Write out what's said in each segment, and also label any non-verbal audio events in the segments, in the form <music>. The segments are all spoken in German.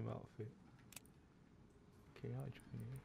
same outfit. Okay, I'll join you.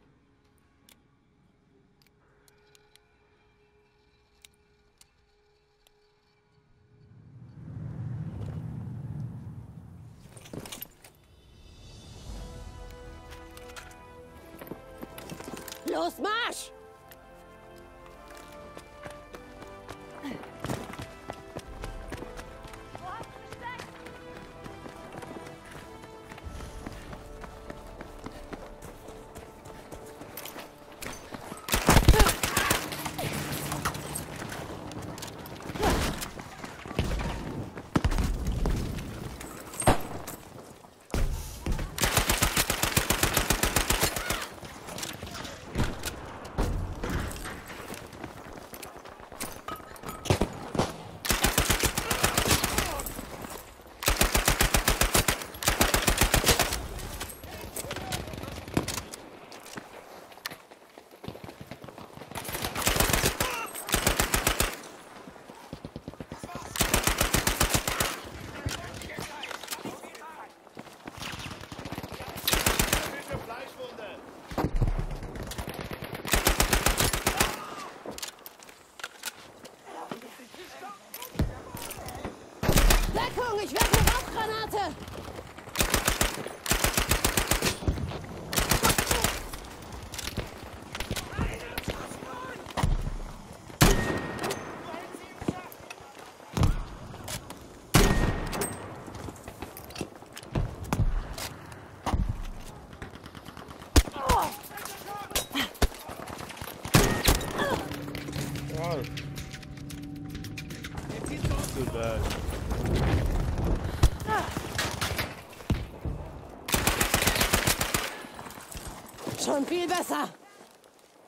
Schon viel besser!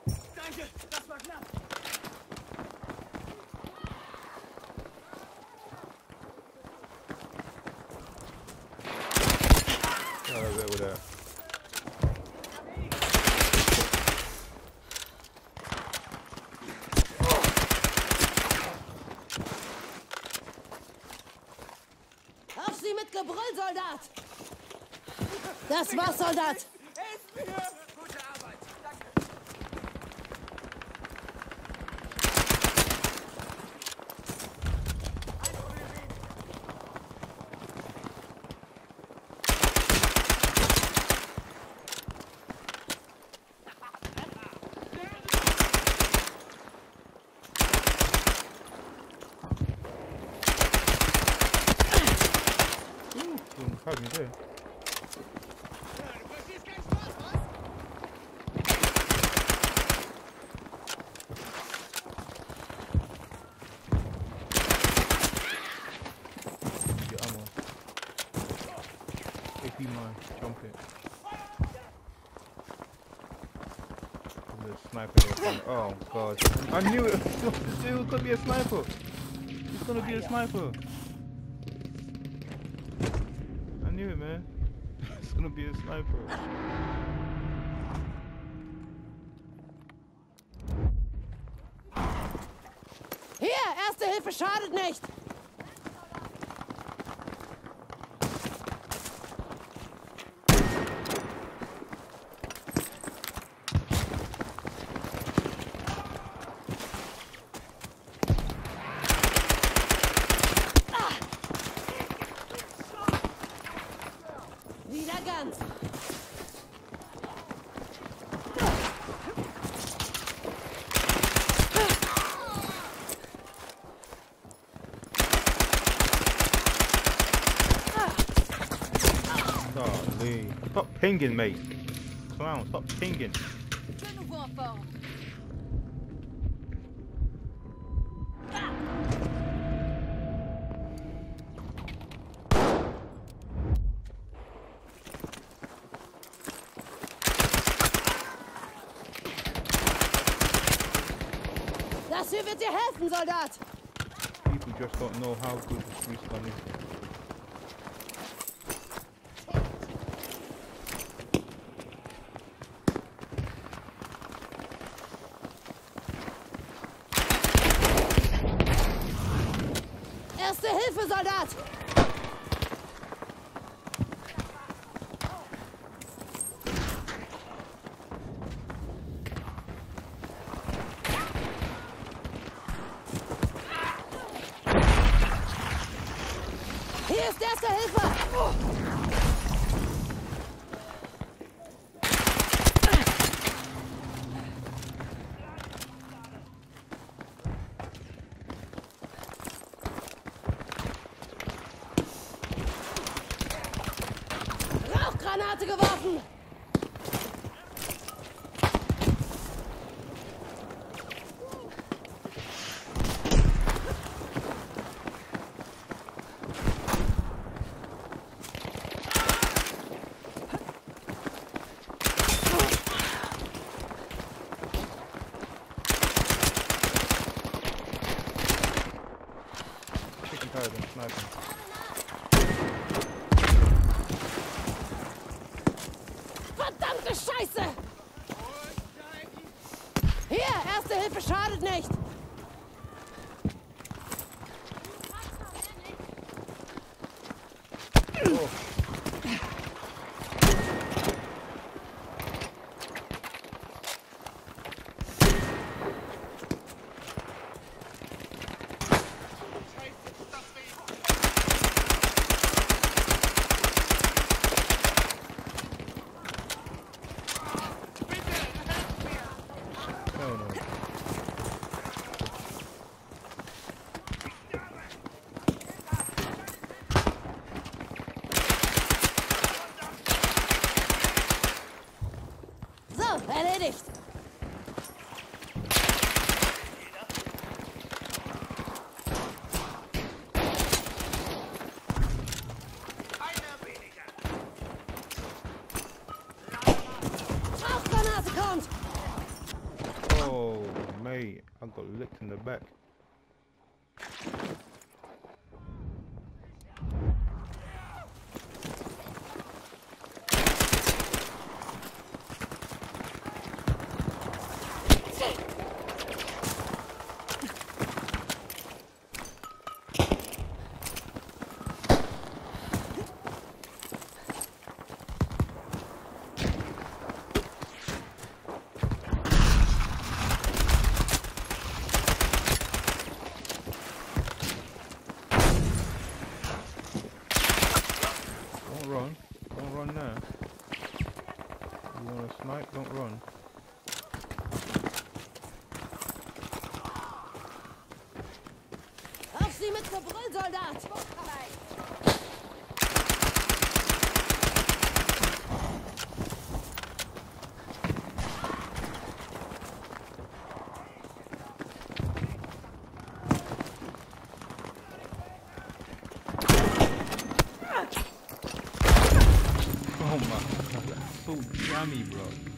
Danke, das war knapp. Oh. Auf sie mit Gebrüll, Soldat! Das war's, Soldat! Hilf mir! I knew it. it was gonna be a sniper. It's gonna be a sniper. I knew it, man. <laughs> it's gonna be a sniper. Hier, erste Hilfe schadet nicht! Pinging, mate. Clown, stop pinging. De nouveau en forme! Das hier wird dir helfen, Soldat! People just don't know how good this respawn is. Hilfe, Soldat! Granate geworfen! Chicken Paladin, sniper. schadet nicht. erledigt. Soldat! Oh my god, that's so yummy, bro.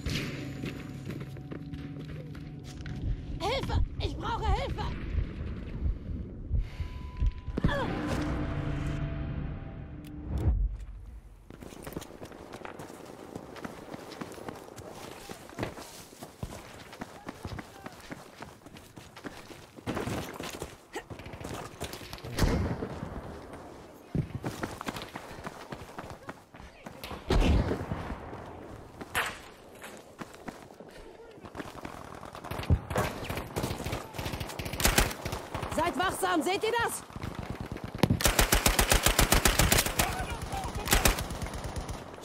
Gewässerarm, seht ihr das?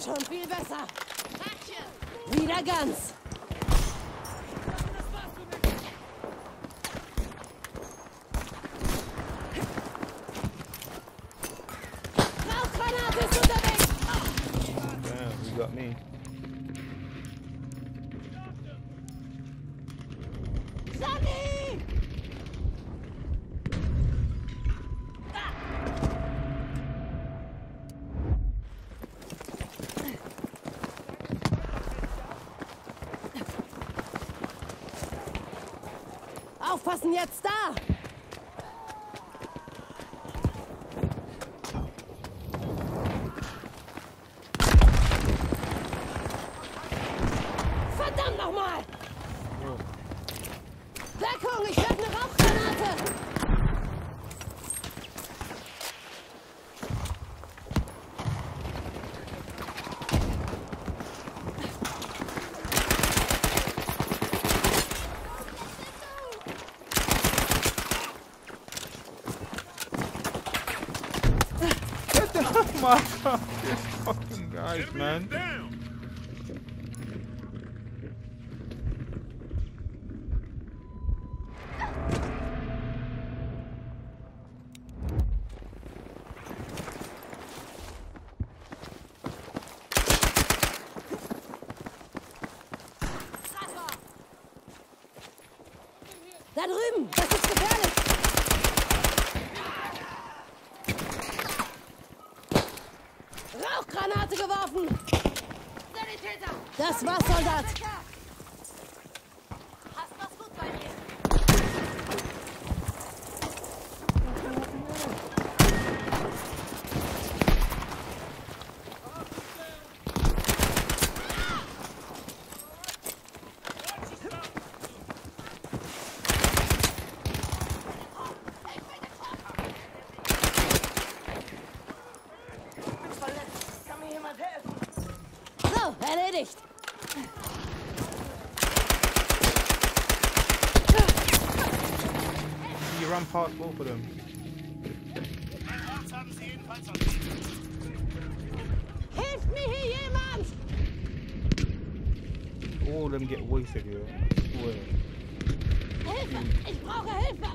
Schon viel besser. Wieder ganz. Aufpassen, jetzt da! Fucking guys, man. Da drüben! Das ist gefährlich! Das war's, Soldat! Run past both of them. Ein Arzt haben Sie jedenfalls erledigt. Hilft mir hier jemand! All of them get wasted here. I swear. Hilfe! Ich brauche Hilfe!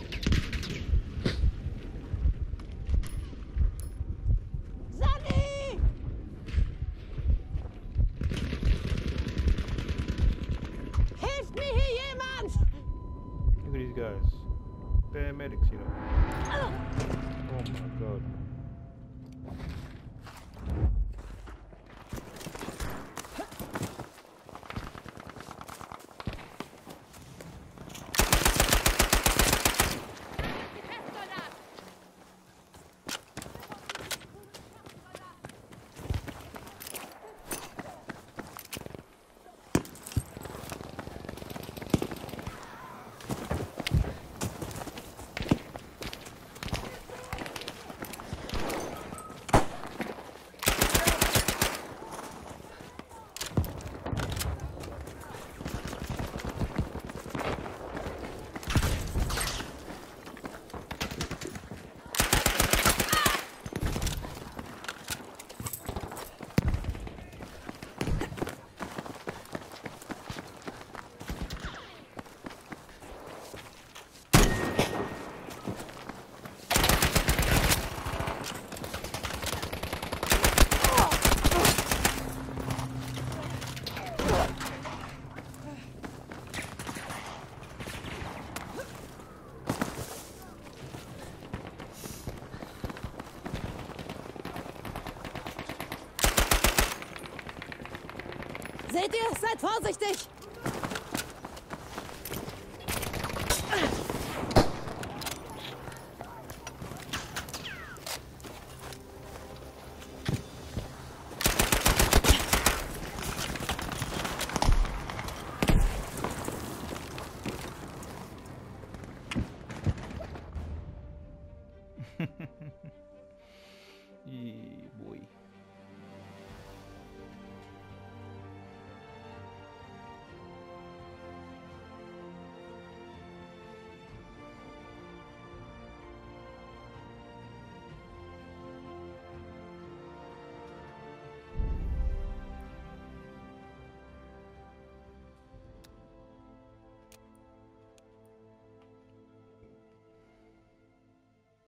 Sanni! Hilft mir hier jemand! Look at these guys. Paramedics, you know. Ah! Oh my god. Seht ihr? Seid vorsichtig!